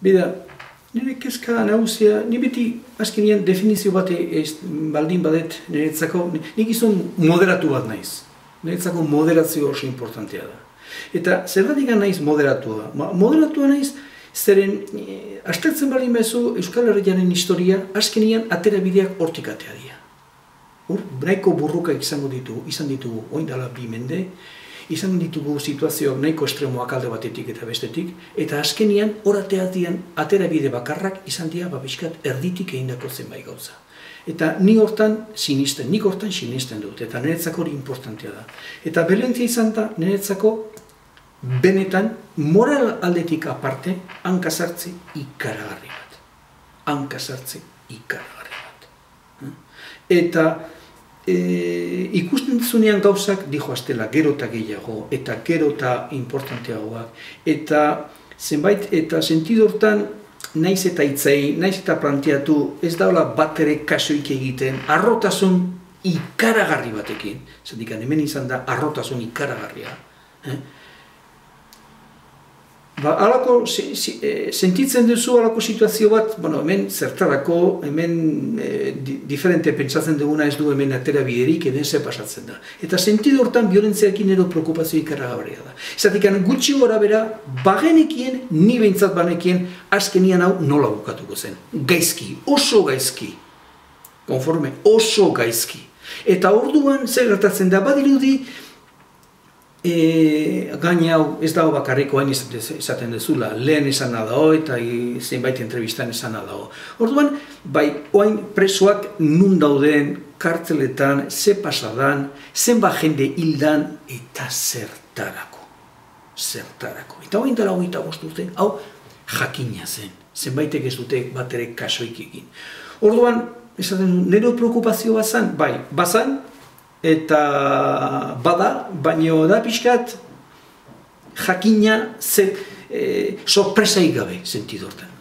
Bida, nire kezka nagusia, ni beti azkenean definizio bate ez baldin badet niretzako, nik izan moderatu bat naiz. Niretzako moderazio oso importantea da. Eta zer da naiz moderatua? Moderatua naiz, zeren, e, astertzen baldin bezu Euskal Herriaren historia, azkenean atera bideak hortikatea dira. Ur, nahiko burruka izango ditugu, izan ditugu, oindala bi mende, izan ditugu situazioak nahiko estremoak alde batetik eta bestetik, eta azkenian horateatian atera bide bakarrak izan dira babiskat erditik egin dako zenbait gauza. Eta ni hortan sinisten, nik hortan sinisten dut, eta niretzako hori importantea da. Eta belentzia izan da niretzako benetan moral aldetik aparte hankazartze ikaragarri bat. Hankazartze ikaragarri bat. Hm? Eta e, ikusten zunean gauzak dijo astela gero eta gehiago eta gero eta importanteagoak eta zenbait eta sentido hortan naiz eta itzai, naiz eta planteatu ez daula bat ere kasoik egiten arrotasun ikaragarri batekin zendik hemen izan da arrotasun ikaragarria eh? Ba, alako, si, si, e, sentitzen duzu alako situazio bat, bueno, hemen zertarako, hemen e, di, diferente pentsatzen duguna ez du hemen atera biderik, edo ze pasatzen da. Eta sentidu hortan violentziakin edo preokupazio ikarra da. Zatik, gutxi gora bera, bagenekien, ni behintzat banekien, azkenian hau nola bukatuko zen. Gaizki, oso gaizki. Konforme, oso gaizki. Eta orduan, zer gertatzen da, badirudi, e, gaine hau ez dago bakarriko hain izaten dezula, lehen esan dago eta zeinbait entrevistan esan dago. Orduan, bai, oain presoak nun dauden, kartzeletan, ze pasadan, zenba jende hildan eta zertarako. Zertarako. Eta oain dara hogeita bostuzten, hau jakina zen. Zenbaitek ez dute bat ere kasoik egin. Orduan, esaten nero preokupazio bazan, bai, bazan, eta bada, baino da pixkat jakina ze, e, sorpresai gabe sentidortan.